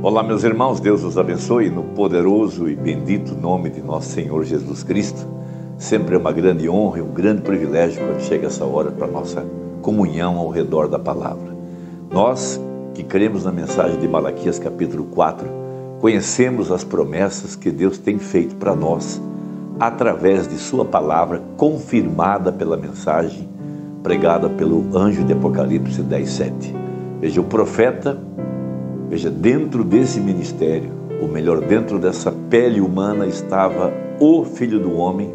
Olá, meus irmãos, Deus os abençoe no poderoso e bendito nome de nosso Senhor Jesus Cristo. Sempre é uma grande honra e um grande privilégio quando chega essa hora para nossa comunhão ao redor da palavra. Nós que cremos na mensagem de Malaquias capítulo 4, conhecemos as promessas que Deus tem feito para nós através de sua palavra confirmada pela mensagem pregada pelo anjo de Apocalipse 10:7. Veja, o profeta Veja, dentro desse ministério, ou melhor, dentro dessa pele humana estava o Filho do Homem,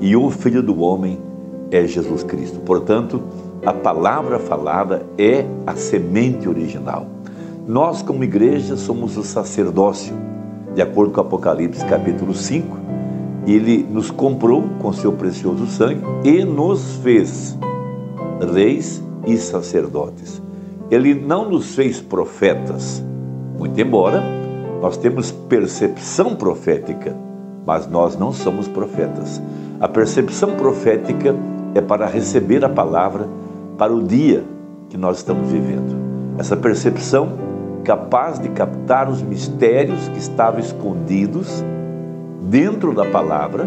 e o Filho do Homem é Jesus Cristo. Portanto, a palavra falada é a semente original. Nós, como igreja, somos o sacerdócio, de acordo com Apocalipse capítulo 5. Ele nos comprou com seu precioso sangue e nos fez reis e sacerdotes. Ele não nos fez profetas, muito embora nós temos percepção profética, mas nós não somos profetas. A percepção profética é para receber a palavra para o dia que nós estamos vivendo. Essa percepção capaz de captar os mistérios que estavam escondidos dentro da palavra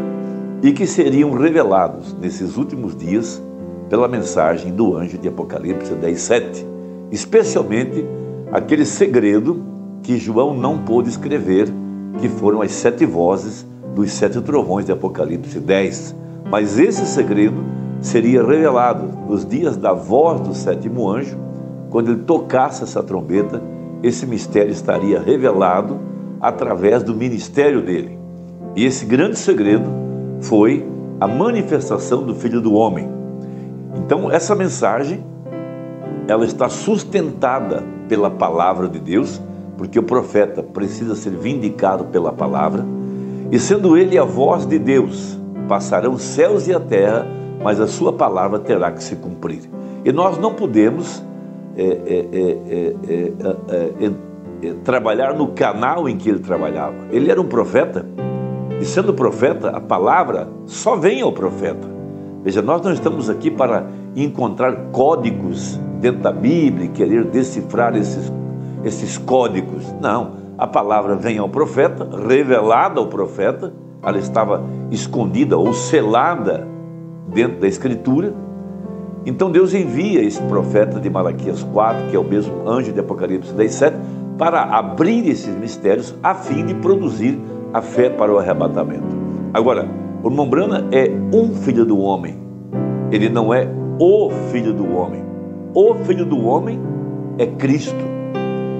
e que seriam revelados nesses últimos dias pela mensagem do anjo de Apocalipse 10:7, especialmente aquele segredo que João não pôde escrever, que foram as sete vozes dos sete trovões de Apocalipse 10. Mas esse segredo seria revelado nos dias da voz do sétimo anjo, quando ele tocasse essa trombeta, esse mistério estaria revelado através do ministério dele. E esse grande segredo foi a manifestação do Filho do Homem. Então, essa mensagem ela está sustentada pela palavra de Deus porque o profeta precisa ser vindicado pela palavra, e sendo ele a voz de Deus, passarão céus e a terra, mas a sua palavra terá que se cumprir. E nós não podemos é, é, é, trabalhar no canal em que ele trabalhava. Ele era um profeta, e sendo profeta, a palavra só vem ao profeta. Veja, nós não estamos aqui para encontrar códigos dentro da Bíblia e querer decifrar esses esses códigos. Não, a palavra vem ao profeta, revelada ao profeta, ela estava escondida ou selada dentro da Escritura. Então Deus envia esse profeta de Malaquias 4, que é o mesmo anjo de Apocalipse 10, 7, para abrir esses mistérios a fim de produzir a fé para o arrebatamento. Agora, o irmão Brana é um filho do homem, ele não é o filho do homem. O filho do homem é Cristo.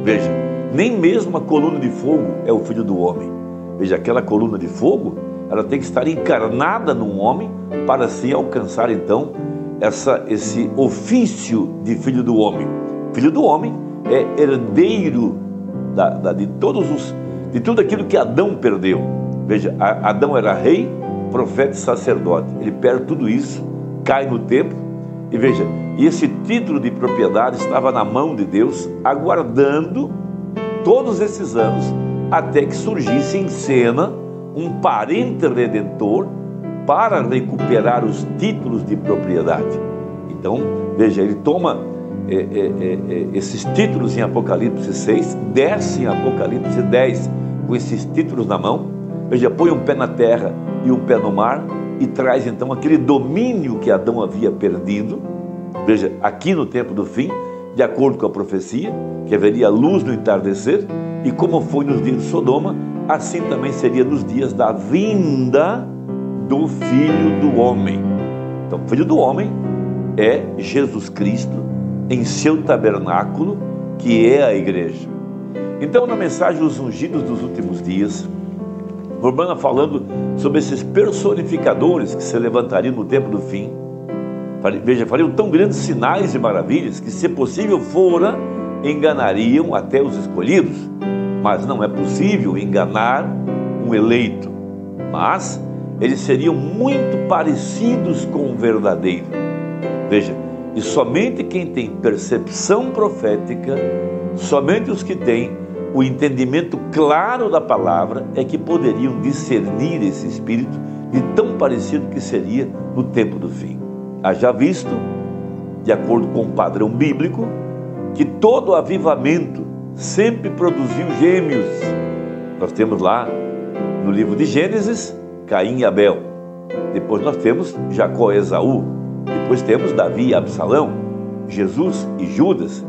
Veja, nem mesmo a coluna de fogo é o filho do homem. Veja, aquela coluna de fogo, ela tem que estar encarnada num homem para se alcançar então essa, esse ofício de filho do homem. Filho do homem é herdeiro da, da, de todos os de tudo aquilo que Adão perdeu. Veja, Adão era rei, profeta e sacerdote. Ele perde tudo isso, cai no templo e veja, esse título de propriedade estava na mão de Deus, aguardando todos esses anos até que surgisse em cena um parente redentor para recuperar os títulos de propriedade. Então, veja, ele toma é, é, é esses títulos em Apocalipse 6, desce em Apocalipse 10 com esses títulos na mão, veja, põe um pé na terra e um pé no mar, e traz então aquele domínio que Adão havia perdido. Veja, aqui no tempo do fim, de acordo com a profecia, que haveria luz no entardecer, e como foi nos dias de Sodoma, assim também seria nos dias da vinda do Filho do Homem. Então, o Filho do Homem é Jesus Cristo em seu tabernáculo, que é a igreja. Então, na mensagem dos ungidos dos últimos dias, Urbana falando sobre esses personificadores que se levantariam no tempo do fim. Veja, fariam tão grandes sinais e maravilhas que, se possível fora, enganariam até os escolhidos. Mas não é possível enganar um eleito. Mas eles seriam muito parecidos com o verdadeiro. Veja, e somente quem tem percepção profética, somente os que têm o entendimento claro da palavra é que poderiam discernir esse espírito de tão parecido que seria no tempo do fim. Haja visto, de acordo com o padrão bíblico, que todo avivamento sempre produziu gêmeos. Nós temos lá no livro de Gênesis Caim e Abel. Depois nós temos Jacó e Esaú. Depois temos Davi e Absalão, Jesus e Judas.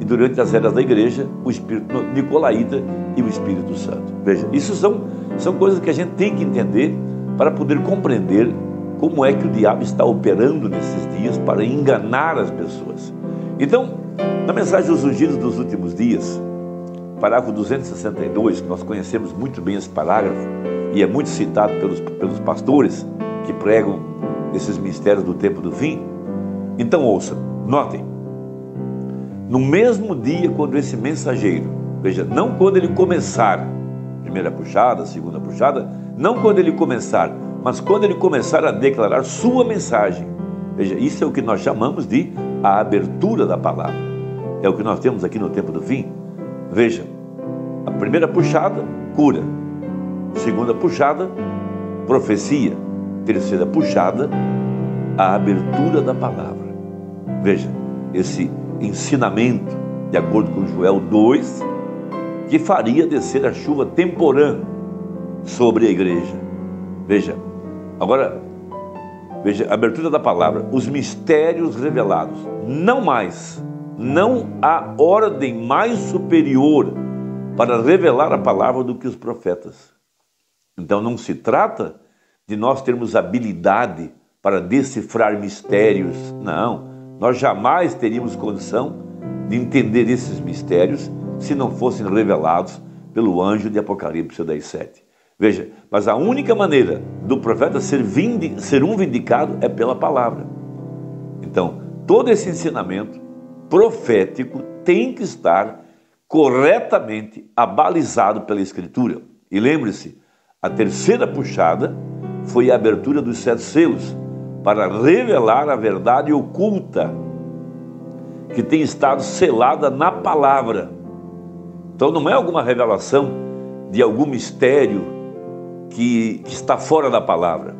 E durante as eras da igreja, o espírito Nicolaíta e o Espírito Santo. Veja, isso são, são coisas que a gente tem que entender para poder compreender como é que o diabo está operando nesses dias para enganar as pessoas. Então, na mensagem dos ungidos dos últimos dias, parágrafo 262, que nós conhecemos muito bem esse parágrafo e é muito citado pelos, pelos pastores que pregam esses mistérios do tempo do fim. Então, ouça, notem, no mesmo dia, quando esse mensageiro, veja, não quando ele começar, primeira puxada, segunda puxada, não quando ele começar, mas quando ele começar a declarar sua mensagem. Veja, isso é o que nós chamamos de a abertura da palavra. É o que nós temos aqui no tempo do fim. Veja, a primeira puxada, cura. Segunda puxada, profecia. Terceira puxada, a abertura da palavra. Veja, esse ensinamento, de acordo com Joel 2, que faria descer a chuva temporã sobre a igreja. Veja, agora, veja, abertura da palavra, os mistérios revelados. Não mais não há ordem mais superior para revelar a palavra do que os profetas. Então não se trata de nós termos habilidade para decifrar mistérios, não. Nós jamais teríamos condição de entender esses mistérios se não fossem revelados pelo anjo de Apocalipse 10:7. Veja, mas a única maneira do profeta ser, vindi, ser um vindicado é pela palavra. Então, todo esse ensinamento profético tem que estar corretamente abalizado pela Escritura. E lembre-se, a terceira puxada foi a abertura dos sete selos para revelar a verdade oculta que tem estado selada na palavra. Então não é alguma revelação de algum mistério que, está fora da palavra.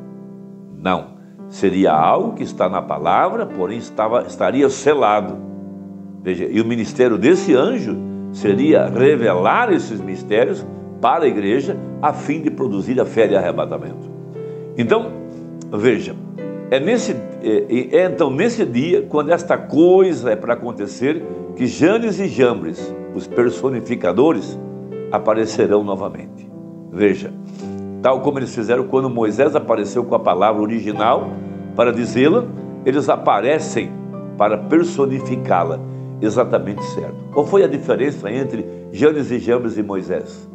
Não. Seria algo que está na palavra, porém estava, estaria selado Veja, e o ministério desse anjo seria revelar esses mistérios para a igreja a fim de produzir a fé de arrebatamento. Então, veja, é nesse é, é então nesse dia quando esta coisa é para acontecer que Janes e Jambres, os personificadores, aparecerão novamente. Veja, tal como eles fizeram quando Moisés apareceu com a palavra original para dizê-la, eles aparecem para personificá-la exatamente certo. Qual foi a diferença entre Janes e Jambres e Moisés?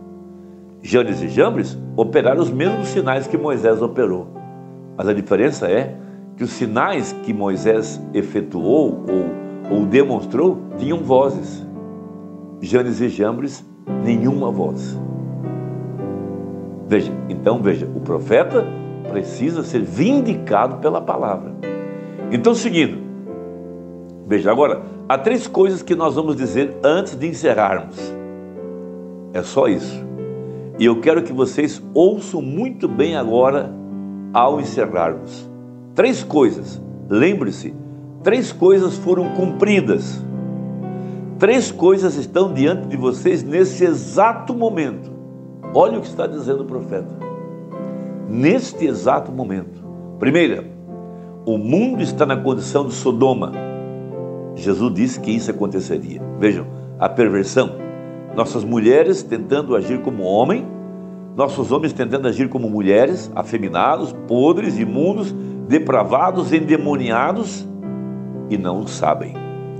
Janes e Jambres operaram os mesmos sinais que Moisés operou. Mas a diferença é que os sinais que Moisés efetuou ou, ou demonstrou tinham vozes. Janes e Jambres, nenhuma voz. Veja, então veja, o profeta precisa ser vindicado pela palavra. Então, seguindo, veja agora, Há três coisas que nós vamos dizer antes de encerrarmos. É só isso. E eu quero que vocês ouçam muito bem agora ao encerrarmos. Três coisas. Lembre-se, três coisas foram cumpridas. Três coisas estão diante de vocês nesse exato momento. Olha o que está dizendo o profeta. Neste exato momento. Primeira, o mundo está na condição de Sodoma Jesus disse que isso aconteceria. Vejam, a perversão. Nossas mulheres tentando agir como homem, nossos homens tentando agir como mulheres, afeminados, podres, imundos, depravados, endemoniados e não sabem.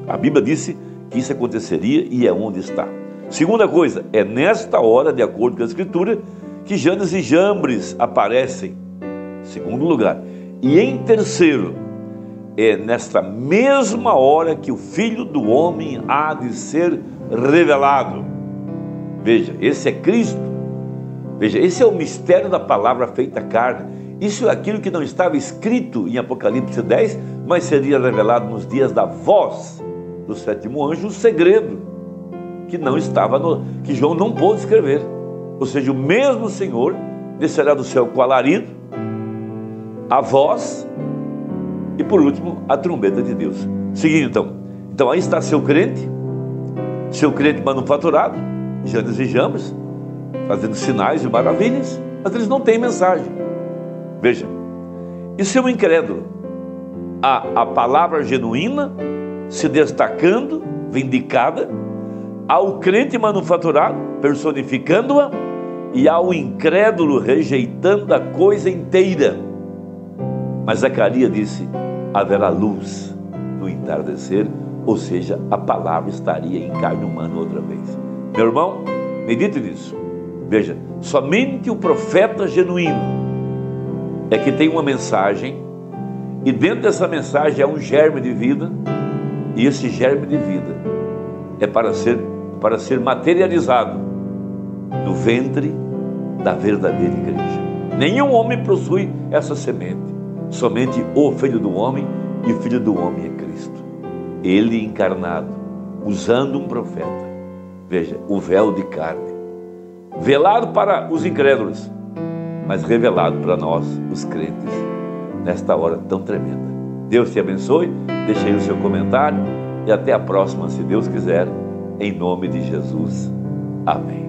A Bíblia disse que isso aconteceria e é onde está. Segunda coisa, é nesta hora, de acordo com a Escritura, que Janes e Jambres aparecem. Segundo lugar. E em terceiro, é nesta mesma hora que o Filho do Homem há de ser revelado. Veja, esse é Cristo. Veja, esse é o mistério da palavra feita carne. Isso é aquilo que não estava escrito em Apocalipse 10, mas seria revelado nos dias da voz do sétimo anjo, o segredo que não estava no, que João não pôde escrever. Ou seja, o mesmo Senhor descerá do céu com alarido, a voz e por último, a trombeta de Deus. Seguindo então. Então aí está seu crente, seu crente manufaturado, já desejamos, fazendo sinais e maravilhas, mas eles não têm mensagem. Veja, e seu incrédulo? A, a palavra genuína se destacando, vindicada, ao crente manufaturado, personificando-a, e ao incrédulo rejeitando a coisa inteira. Mas Zacarias disse: haverá luz no entardecer, ou seja, a palavra estaria em carne humana outra vez. Meu irmão, medite nisso. Veja, somente o profeta genuíno é que tem uma mensagem, e dentro dessa mensagem é um germe de vida, e esse germe de vida é para ser, para ser materializado no ventre da verdadeira igreja. Nenhum homem possui essa semente, somente o Filho do Homem, e o Filho do Homem é Cristo. Ele encarnado, usando um profeta. Veja, o véu de carne, velado para os incrédulos, mas revelado para nós, os crentes, nesta hora tão tremenda. Deus te abençoe, deixe aí o seu comentário e até a próxima, se Deus quiser, em nome de Jesus. Amém.